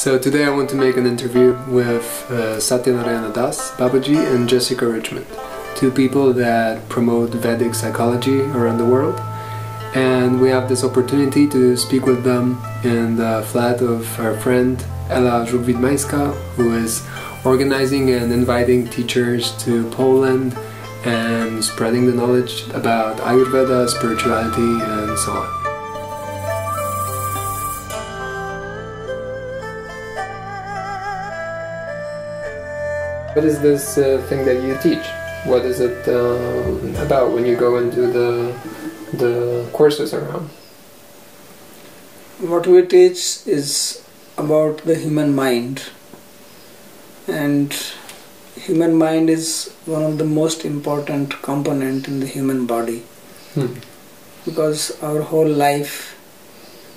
So today I want to make an interview with uh, Satyanarayana Das, Babaji and Jessica Richmond, two people that promote Vedic psychology around the world. And we have this opportunity to speak with them in the flat of our friend Ella Żugwit-Majska, who is organizing and inviting teachers to Poland and spreading the knowledge about Ayurveda, spirituality, and so on. What is this uh, thing that you teach? What is it uh, about when you go and do the the courses around? What we teach is about the human mind, and human mind is one of the most important component in the human body Hmm. because our whole life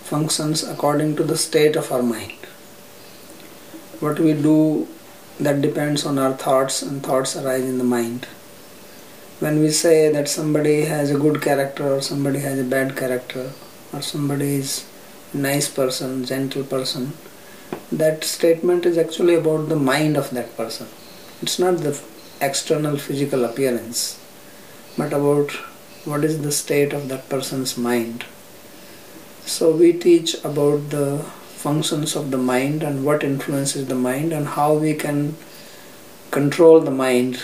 functions according to the state of our mind. What we do that depends on our thoughts and thoughts arise in the mind. When we say that somebody has a good character or somebody has a bad character or somebody is a nice person, gentle person, that statement is actually about the mind of that person. It's not the external physical appearance, but about what is the state of that person's mind. So we teach about the functions of the mind and what influences the mind and how we can control the mind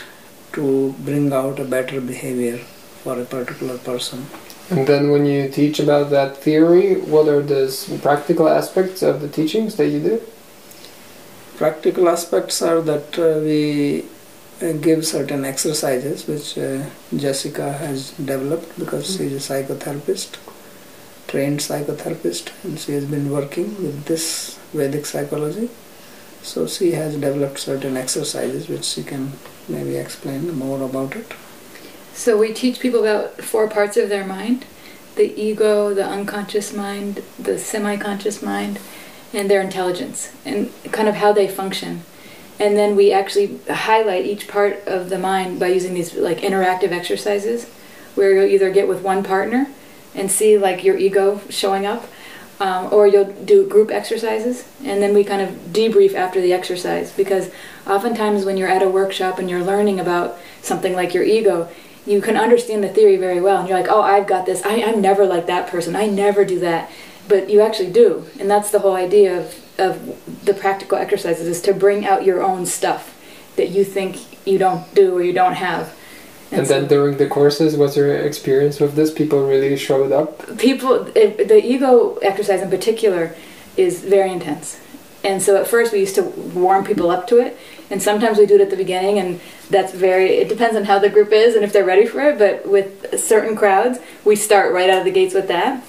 to bring out a better behavior for a particular person. And then when you teach about that theory, what are the practical aspects of the teachings that you do? Practical aspects are that uh, we uh, give certain exercises which uh, Jessica has developed because she is a psychotherapist, trained psychotherapist, and she has been working with this Vedic psychology. So she has developed certain exercises which she can maybe explain more about it. So we teach people about four parts of their mind the ego, the unconscious mind, the semi conscious mind, and their intelligence, and kind of how they function. And then we actually highlight each part of the mind by using these like interactive exercises where you'll either get with one partner and see like your ego showing up, um, or you'll do group exercises, and then we kind of debrief after the exercise because oftentimes when you're at a workshop and you're learning about something like your ego, you can understand the theory very well, and you're like, oh, I've got this. I, I'm never like that person. I never do that. But you actually do, and that's the whole idea of, of the practical exercises is to bring out your own stuff that you think you don't do or you don't have. And so- then during the courses, was your experience with this? People really showed up? people it, the ego exercise in particular is very intense and so at first we used to warm people up to it and sometimes we do it at the beginning and that's very it depends on how the group is and if they're ready for it but with certain crowds we start right out of the gates with that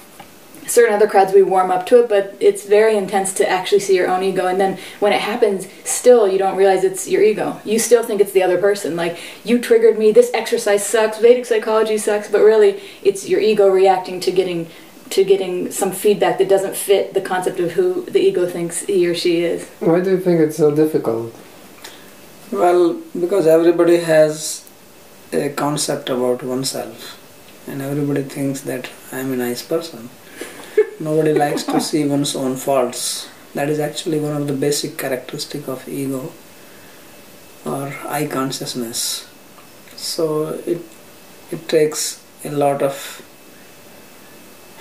certain other crowds we warm up to it but it's very intense to actually see your own ego. And then when it happens still you don't realize it's your ego. You still think it's the other person. Like you triggered me. This exercise sucks. Vedic psychology sucks. But really it's your ego reacting to getting to getting some feedback that doesn't fit the concept of who the ego thinks he or she is. Why do you think it's so difficult? Well, because everybody has a concept about oneself, and everybody thinks that I'm a nice person. Nobody likes to see one's own faults. That is actually one of the basic characteristic of ego or I consciousness. So it it takes a lot of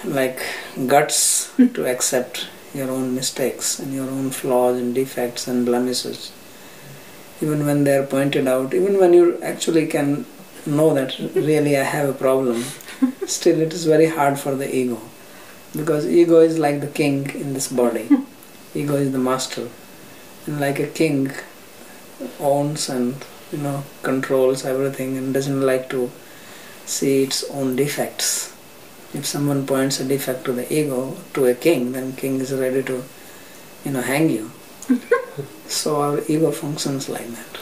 like guts to accept your own mistakes and your own flaws and defects and blemishes even when they are pointed out, even when you actually can know that really I have a problem, still it is very hard for the ego. Because ego is like the king in this body. ego is the master. And like a king owns and you know controls everything and doesn't like to see its own defects. If someone points a defect to the ego, to a king, then king is ready to you know hang you. So our ego functions like that.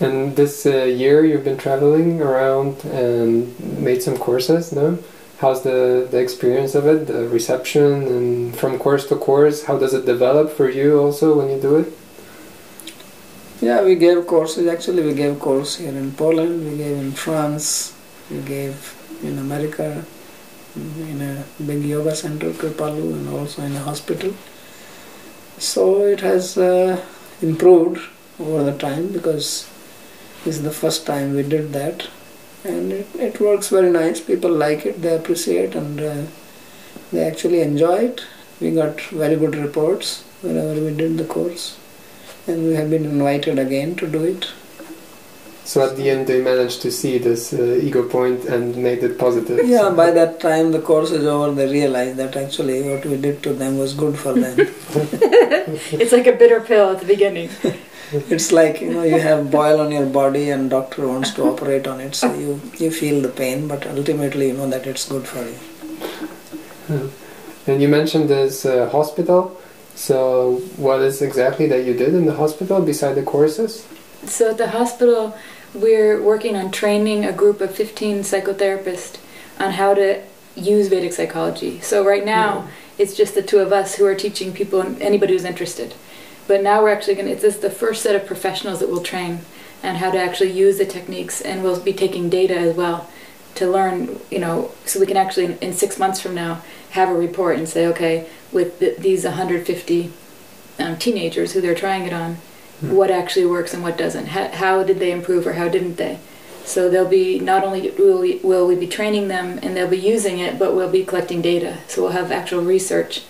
And this uh, year you've been traveling around and made some courses, no? How's the, the experience of it, the reception, and from course to course, how does it develop for you also when you do it? Yeah, we gave courses. Actually, we gave course here in Poland. We gave in France. We gave in America, in a big yoga center, Kripalu, and also in a hospital. So it has uh, improved over the time because this is the first time we did that, and it, it works very nice. People like it, they appreciate, and uh, they actually enjoy it. We got very good reports whenever we did the course, and we have been invited again to do it. So at the end, they managed to see this uh, ego point and made it positive. Yeah, So- by that time the course is over, they realize that actually what we did to them was good for them. It's like a bitter pill at the beginning. it's like you know you have boil on your body and doctor wants to operate on it, so you you feel the pain, but ultimately you know that it's good for you. And you mentioned this uh, hospital. So what is exactly that you did in the hospital beside the courses? So at the hospital, we're working on training a group of 15 psychotherapists on how to use Vedic psychology. So right now, it's just the two of us who are teaching people and anybody who's interested. But now we're actually going to, this is the first set of professionals that we'll train and how to actually use the techniques and we'll be taking data as well to learn, you know, so we can actually in, in six months from now have a report and say, okay, with th these 150 um, teenagers who they're trying it on, Hmm. what actually works and what doesn't. How, how did they improve or how didn't they? So they'll be not only will we, will we be training them and they'll be using it, but we'll be collecting data. So we'll have actual research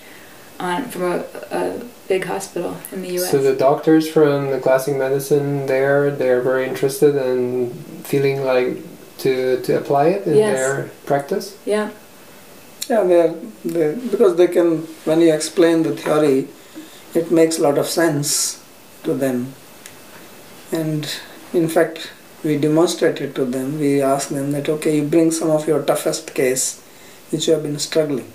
on from a, a big hospital in the U.S. So the doctors from the classic medicine there, they're very interested in feeling like to, to apply it in Yes. their practice. yeah, Yeah, they are they, because they can when you explain the theory, it makes a lot of sense to them. And in fact, we demonstrate it to them. We ask them that okay, you bring some of your toughest case, which you have been struggling.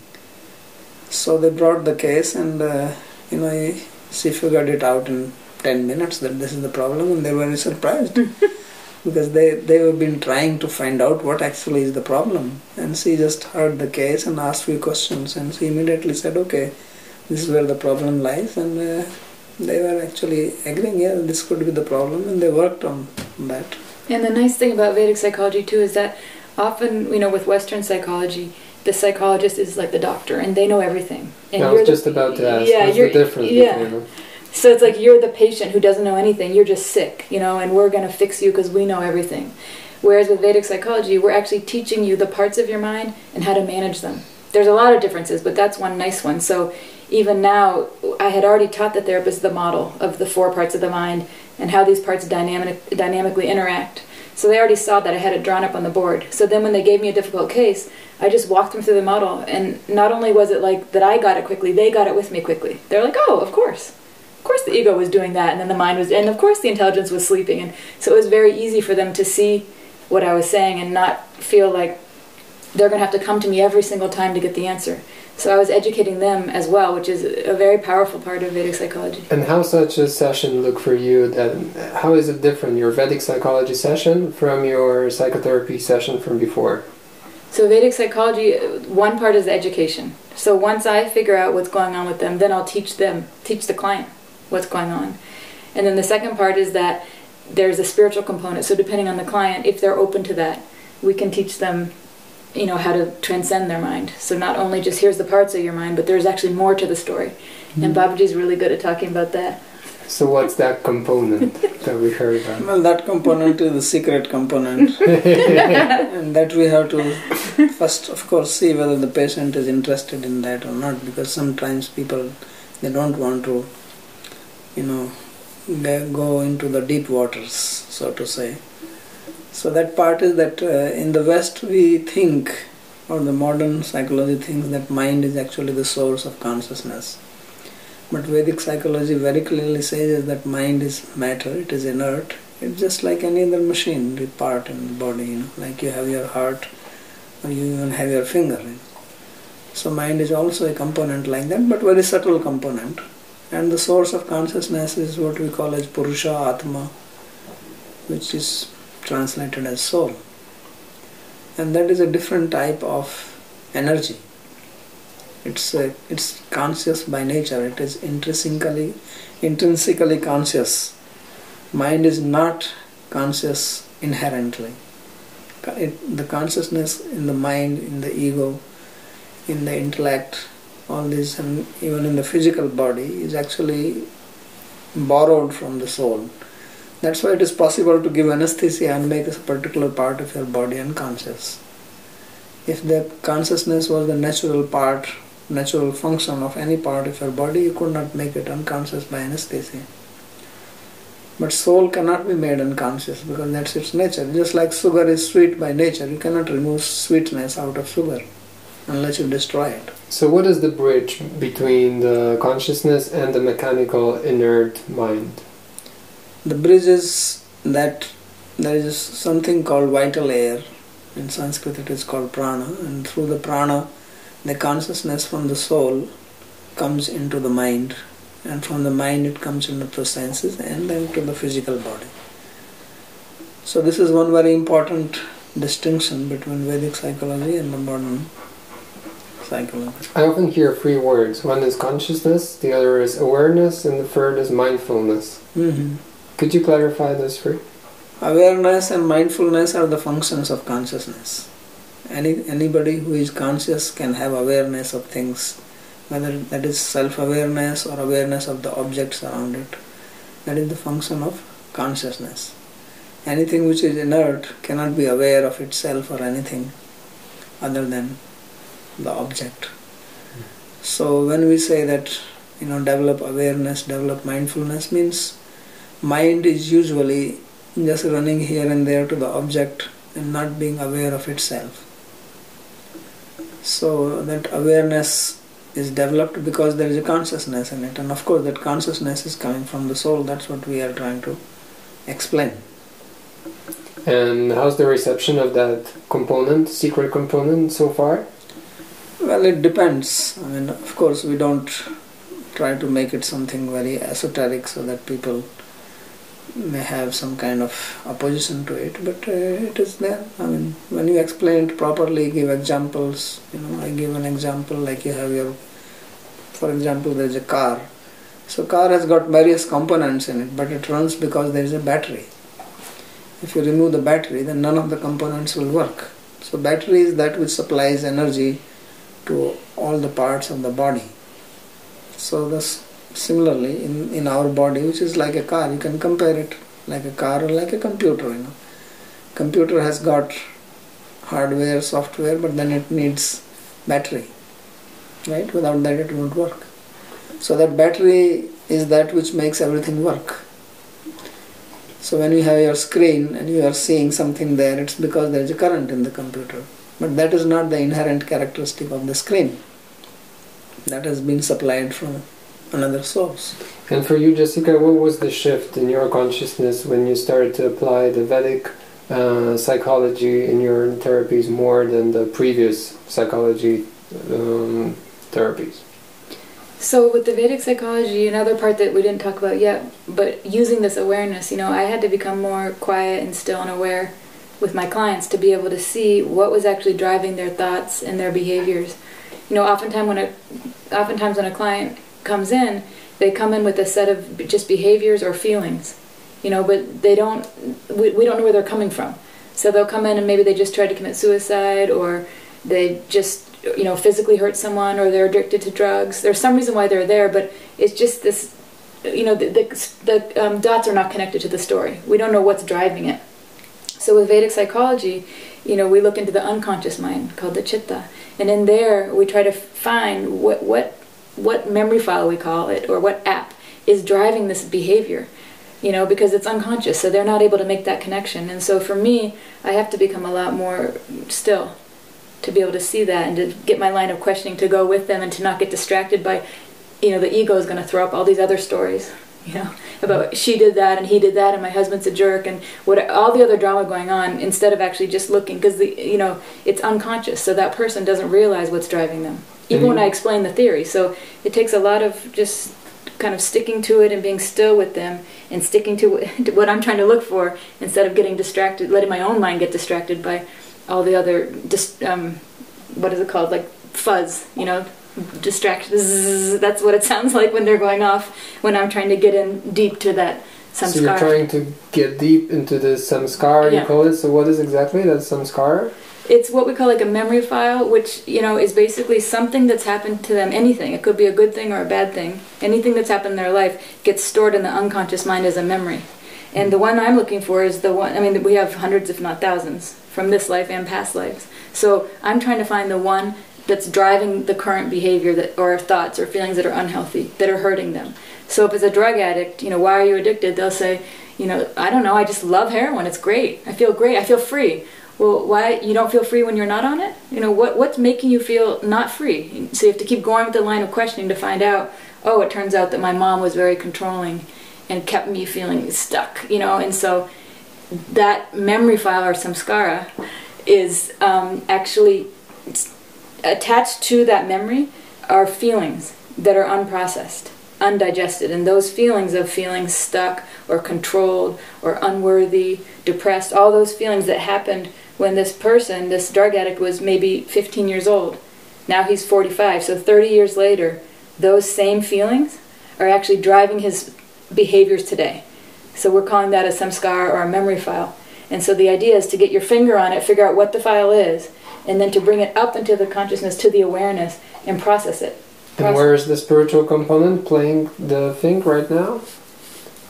So they brought the case, and uh, you know, she figured it out in ten minutes that this is the problem, and they were very surprised. because they they have been trying to find out what actually is the problem and she just heard the case and asked few questions and she immediately said okay this is where the problem lies and uh, they were actually agreeing yeah this could be the problem and they worked on that and the nice thing about Vedic psychology too is that often, you know, with Western psychology, the psychologist is like the doctor and they know everything. And I you're was the- just about to ask, Yeah, what's you're the difference yeah. between them? So it's like you're the patient who doesn't know anything. You're just sick, you know, and we're going to fix you because we know everything. Whereas with Vedic psychology, we're actually teaching you the parts of your mind and how to manage them. There's a lot of differences, but that's one nice one. So even now, I had already taught the therapist the model of the four parts of the mind and how these parts dynamic, dynamically interact. So they already saw that I had it drawn up on the board. So then when they gave me a difficult case, I just walked them through the model. And not only was it like that I got it quickly, they got it with me quickly. They're like, oh, of course of course the ego was doing that and then the mind was and of course the intelligence was sleeping and so it was very easy for them to see what i was saying and not feel like they're going to have to come to me every single time to get the answer so i was educating them as well which is a very powerful part of vedic psychology And how such a session look for you? That how is it different? Your Vedic psychology session from your psychotherapy session from before? So Vedic psychology, one part is education. So once I figure out what's going on with them, then I'll teach them, teach the client what's going on. And then the second part is that there's a spiritual component. So depending on the client, if they're open to that, we can teach them, you know, how to transcend their mind. So not only just here's the parts of your mind, but there's actually more to the story. And mm-hmm. Babaji's really good at talking about that. So what's that component that we heard about? well that component is the secret component. And that we have to first of course see whether the patient is interested in that or not because sometimes people they don't want to you know go into the deep waters so to say. So that part is that uh, in the west we think or the modern psychology thinks that mind is actually the source of consciousness but vedic psychology very clearly says that mind is matter it is inert. It's just like any other machine the part in the body you know like you have your heart or you even have your finger. You know. so mind is also a component like that but very subtle component. And the source of consciousness is what we call as purusha atma which is translated as soul. And that is a different type of energy it's uh, it's conscious by nature it is intrinsically intrinsically conscious mind is not conscious inherently it, the consciousness in the mind in the ego in the intellect all this, and even in the physical body, is actually borrowed from the soul. That's why it is possible to give anesthesia and make a particular part of your body unconscious. If the consciousness was the natural part, natural function of any part of your body, you could not make it unconscious by anesthesia. But soul cannot be made unconscious because that's its nature. Just like sugar is sweet by nature, you cannot remove sweetness out of sugar unless you destroy it. So, what is the bridge between the consciousness and the mechanical inert mind? The bridge is that there is something called vital air. In Sanskrit, it is called prana, and through the prana, the consciousness from the soul comes into the mind and from the mind it comes into the senses and then to the physical body. So this is one very important distinction between Vedic psychology and the modern psychology. I often hear three words. One is consciousness, the other is awareness, and the third is mindfulness. Mm-hmm. Could you clarify those three? Awareness and mindfulness are the functions of consciousness. Any anybody who is conscious can have awareness of things whether that is self-awareness or awareness of the objects around it. That is the function of consciousness. Anything which is inert cannot be aware of itself or anything other than the object. So when we say that you know develop awareness, develop mindfulness means mind is usually just running here and there to the object and not being aware of itself. So that awareness is developed because there is a consciousness in it. And of course that consciousness is coming from the soul. That's what we are trying to explain. And how's the reception of that component secret component so far? Well it depends. I mean of course we don't try to make it something very esoteric so that people may have some kind of opposition to it but uh, it is there i mean when you explain it properly give examples you know i give an example like you have your for example, there is a car. So car has got various components in it, but it runs because there is a battery. If you remove the battery, then none of the components will work. So battery is that which supplies energy to all the parts of the body. So this similarly in, in our body, which is like a car, you can compare it like a car or like a computer, you know. Computer has got hardware, software, but then it needs battery right? Without that it won't work. So that battery is that which makes everything work. So when you have your screen and you are seeing something there it's because there is a current in the computer. But that is not the inherent characteristic of the screen. That has been supplied from another source and for you jessica what was the shift in your consciousness when you started to apply the vedic uh, psychology in your therapies more than the previous psychology um, therapies. So with the Vedic psychology, another part that we didn't talk about yet, but using this awareness, you know, I had to become more quiet and still and aware with my clients to be able to see what was actually driving their thoughts and their behaviors. You know, oftentimes when a oftentimes when a client comes in, they come in with a set of just behaviors or feelings, you know, but they don't we, we don't know where they're coming from. So they'll come in and maybe they just tried to commit suicide or they just you know physically hurt someone or they're addicted to drugs. There's some reason why they're there but it's just this you know the, the, the um, dots are not connected to the story. We don't know what's driving it. So with vedic psychology you know we look into the unconscious mind called the chitta. And in there we try to find what what what memory file we call it or what app is driving this behavior you know because it's unconscious so they're not able to make that connection. And so for me i have to become a lot more still to be able to see that and to get my line of questioning to go with them and to not get distracted by, you know, the ego is going to throw up all these other stories, you know, about she did that and he did that and my husband's a jerk and what all the other drama going on instead of actually just looking because the you know it's unconscious so that person doesn't realize what's driving them even mm-hmm. when I explain the theory. So it takes a lot of just kind of sticking to it and being still with them and sticking to what I'm trying to look for instead of getting distracted, letting my own mind get distracted by all the other just um, what is it called like fuzz you know distraction that's what it sounds like when they're going off when i'm trying to get in deep to that samskara. so you're trying to get deep into the samskara yeah. you call it so what is exactly that samskara it's what we call like a memory file, which you know is basically something that's happened to them. Anything. It could be a good thing or a bad thing. Anything that's happened in their life gets stored in the unconscious mind as a memory. And the one I'm looking for is the one. I mean, we have hundreds, if not thousands, from this life and past lives. So I'm trying to find the one that's driving the current behavior that, or thoughts or feelings that are unhealthy, that are hurting them. So if it's a drug addict, you know, why are you addicted? They'll say, you know, I don't know, I just love heroin. It's great. I feel great. I feel free. Well, why you don't feel free when you're not on it? You know, what what's making you feel not free? So you have to keep going with the line of questioning to find out. Oh, it turns out that my mom was very controlling, and kept me feeling stuck. You know, and so that memory file or samskara is um, actually attached to that memory are feelings that are unprocessed, undigested, and those feelings of feeling stuck or controlled or unworthy, depressed, all those feelings that happened when this person, this drug addict, was maybe 15 years old. Now he's 45, so 30 years later, those same feelings are actually driving his behaviors today. So we're calling that a samskar or a memory file. And so the idea is to get your finger on it, figure out what the file is, and then to bring it up into the consciousness, to the awareness, and process it. And where is the spiritual component playing the thing right now?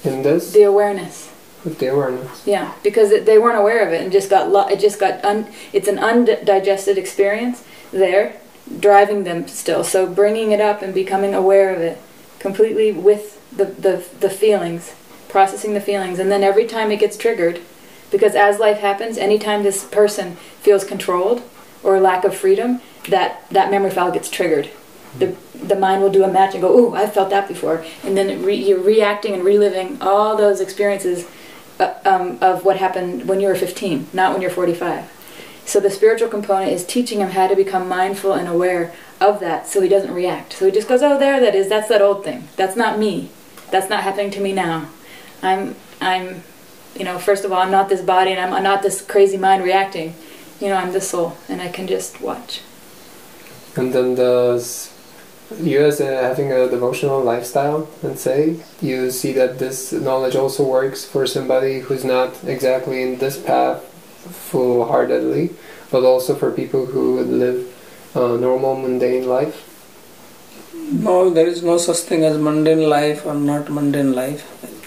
In this? The awareness. With the awareness. Yeah, because it, they weren't aware of it and just got lo- it just got un- it's an undigested experience there driving them still. So bringing it up and becoming aware of it completely with the, the the feelings, processing the feelings and then every time it gets triggered because as life happens, anytime this person feels controlled or lack of freedom, that that memory file gets triggered. The, the mind will do a match and go, "Ooh, I've felt that before," and then re- you're reacting and reliving all those experiences um, of what happened when you were 15, not when you're 45. So the spiritual component is teaching him how to become mindful and aware of that, so he doesn't react. So he just goes, "Oh, there that is. That's that old thing. That's not me. That's not happening to me now. I'm I'm." You know, first of all, I'm not this body and I'm not this crazy mind reacting. You know, I'm the soul and I can just watch. And then does you as a, having a devotional lifestyle and say you see that this knowledge also works for somebody who's not exactly in this path full-heartedly but also for people who live a normal mundane life? No there is no such thing as mundane life or not mundane life.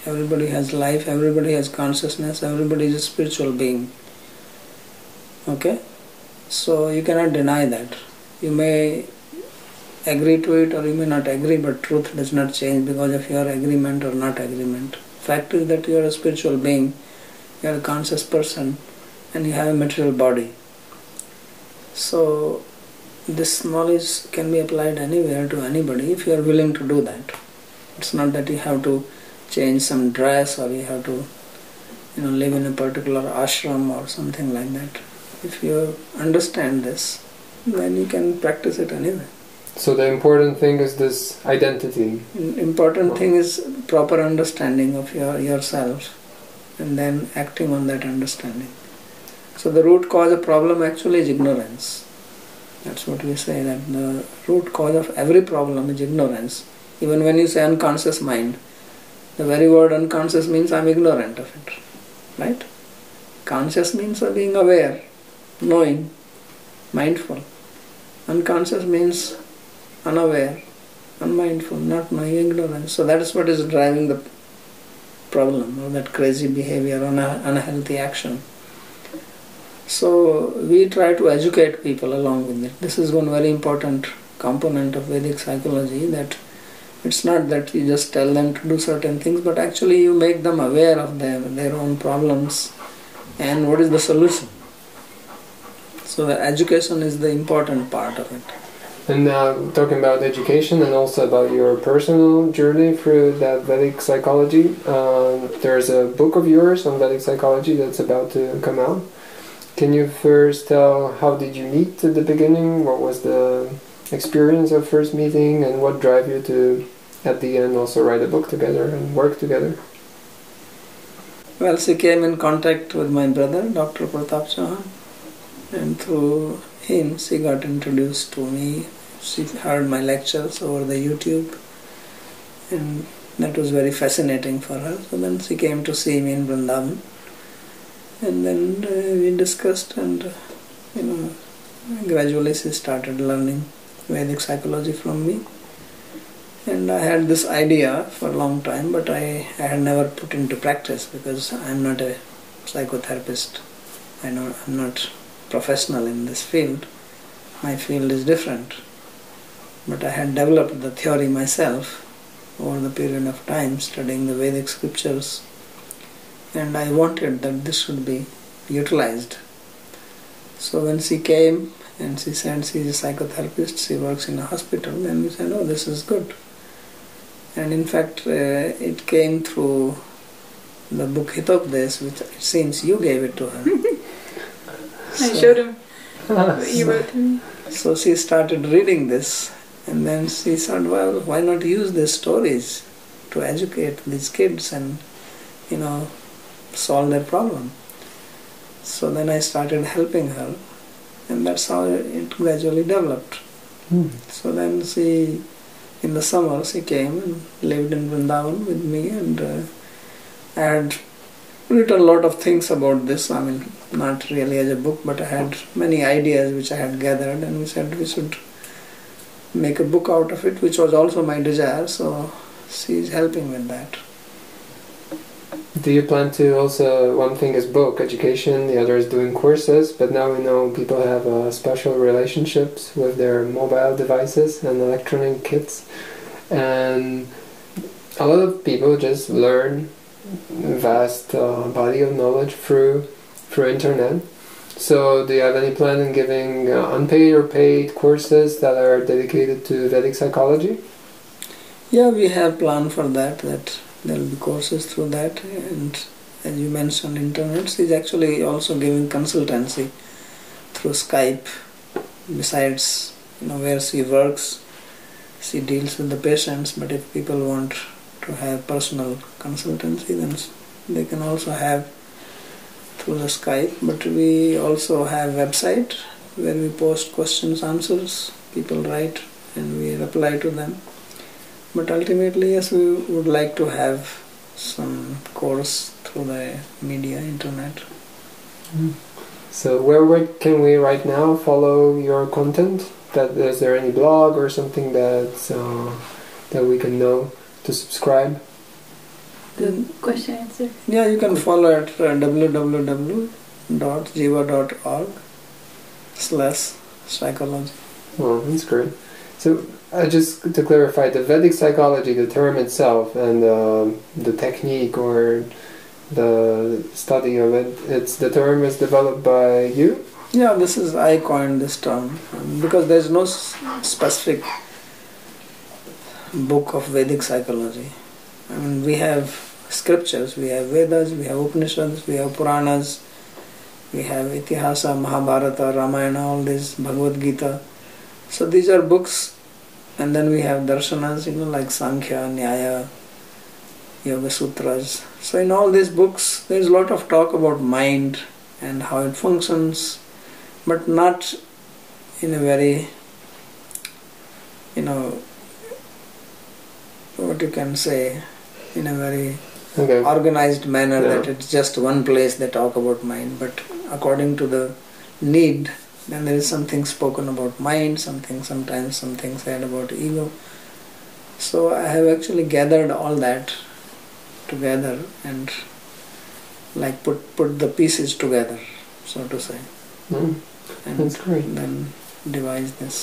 Everybody has life everybody has consciousness everybody is a spiritual being. Okay? So you cannot deny that. You may agree to it or you may not agree, but truth does not change because of your agreement or not agreement. Fact is that you are a spiritual being, you are a conscious person, and you have a material body. So, this knowledge can be applied anywhere to anybody if you are willing to do that. It's not that you have to change some dress or you have to you know live in a particular ashram or something like that. If you understand this, then you can practice it anywhere. So the important thing is this identity. Important thing is proper understanding of your yourself and then acting on that understanding. So the root cause of problem actually is ignorance. That's what we say that the root cause of every problem is ignorance. Even when you say unconscious mind, the very word unconscious means I'm ignorant of it. Right? Conscious means being aware, knowing, mindful. Unconscious means unaware, unmindful, not knowing, ignorance. So that is what is driving the problem or that crazy behavior, unhealthy action. So we try to educate people along with it. This is one very important component of Vedic psychology that it's not that you just tell them to do certain things, but actually you make them aware of their, their own problems and what is the solution. So the education is the important part of it. And now talking about education and also about your personal journey through that Vedic psychology, uh, there's a book of yours on Vedic psychology that's about to come out. Can you first tell how did you meet at the beginning? What was the experience of first meeting, and what drive you to, at the end, also write a book together and work together? Well, she came in contact with my brother, Dr. Pratap Chauhan, and through him, she got introduced to me. She heard my lectures over the YouTube, and that was very fascinating for her. So then she came to see me in Vrindavan, and then uh, we discussed, and you know, gradually she started learning Vedic psychology from me. And I had this idea for a long time, but I, I had never put into practice because I'm not a psychotherapist. I know I'm not professional in this field. My field is different. But I had developed the theory myself over the period of time studying the Vedic scriptures and I wanted that this should be utilized. So when she came and she said she's a psychotherapist, she works in a hospital, then we said, oh, this is good. And in fact, uh, it came through the book Hitopdesh, which it seems you gave it to her. I showed him what you wrote to me. So she started reading this, and then she said, well, why not use these stories to educate these kids and, you know, solve their problem. So then I started helping her, and that's how it gradually developed. Hmm. So then she, in the summer, she came and lived in Vrindavan with me, and uh, I had written a lot of things about this. I mean, not really as a book, but I had many ideas which I had gathered, and we said we should make a book out of it, which was also my desire. So she is helping with that. Do you plan to also, one thing is book education, the other is doing courses, but now we know people have uh, special relationships with their mobile devices and electronic kits. And a lot of people just learn vast uh, body of knowledge through through internet. So, do you have any plan in giving uh, unpaid or paid courses that are dedicated to Vedic psychology? Yeah, we have plan for that. That there will be courses through that, and as you mentioned, internet is actually also giving consultancy through Skype. Besides, you know, where she works, she deals with the patients. But if people want to have personal consultancy, then they can also have through the Skype. But we also have website where we post questions, answers. People write, and we reply to them. But ultimately, yes, we would like to have some course through the media, internet. So where, where can we right now follow your content? That is there any blog or something that uh, that we can know to subscribe? The question answer. Yeah, you can follow at uh, www.jiva.org slash psychology. Oh, that's great. So uh, just to clarify, the Vedic psychology, the term itself, and uh, the technique or the study of it, it's the term is developed by you. Yeah, this is I coined this term um, because there's no specific book of Vedic psychology. I mean, we have scriptures, we have Vedas, we have Upanishads, we have Puranas, we have Itihasa, Mahabharata, Ramayana, all this, Bhagavad Gita. So these are books, and then we have darshanas, you know, like Sankhya, Nyaya, Yoga Sutras. So in all these books, there is a lot of talk about mind and how it functions, but not in a very, you know, what you can say, in a very Okay. organized manner Yeah. that it's just one place they talk about mind, but according to the need, then there is something spoken about mind, something sometimes something said about ego. So I have actually gathered all that together and like put put the pieces together, so to say, Mm, and that's great. then devise this.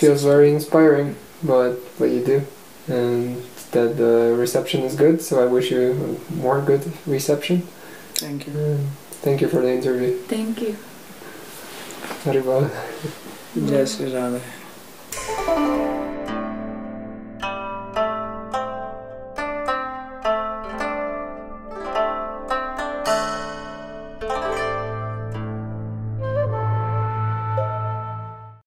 Feels very inspiring what what you do, and that the reception is good. So I wish you more good reception. Thank you. And thank you for the interview. Thank you. Haribol. Jai Sri Radha.